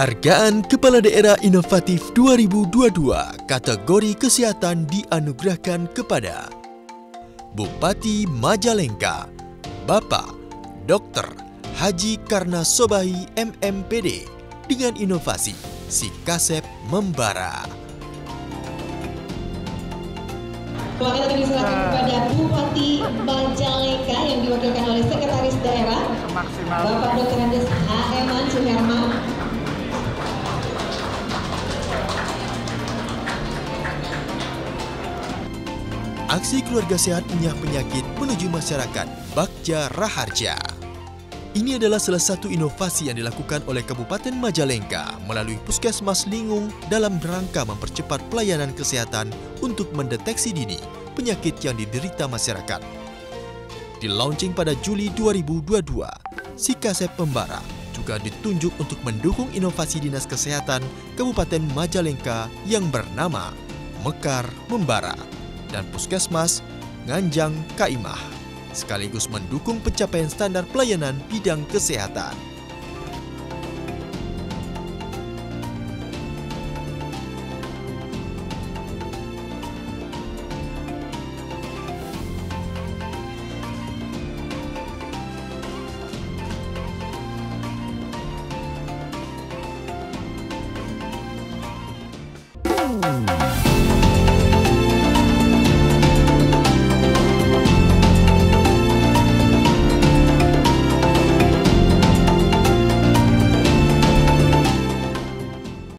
Penghargaan Kepala Daerah Inovatif 2022 kategori kesehatan dianugerahkan kepada Bupati Majalengka, Bapak Dr. Haji Karna Sobahi MMPD dengan inovasi si kasep membara. Maka tadi diserahkan kepada Bupati Majalengka yang diwakilkan oleh Sekretaris Daerah Bapak Dr. Andes H. Eman Suherman Aksi keluarga sehat menyah penyakit menuju masyarakat Bakja Raharja. Ini adalah salah satu inovasi yang dilakukan oleh Kabupaten Majalengka melalui Puskesmas Lingung dalam rangka mempercepat pelayanan kesehatan untuk mendeteksi dini penyakit yang diderita masyarakat. Di launching pada Juli 2022, si Kasep Pembara juga ditunjuk untuk mendukung inovasi Dinas Kesehatan Kabupaten Majalengka yang bernama Mekar Membara dan Puskesmas Nganjang Kaimah, sekaligus mendukung pencapaian standar pelayanan bidang kesehatan. Música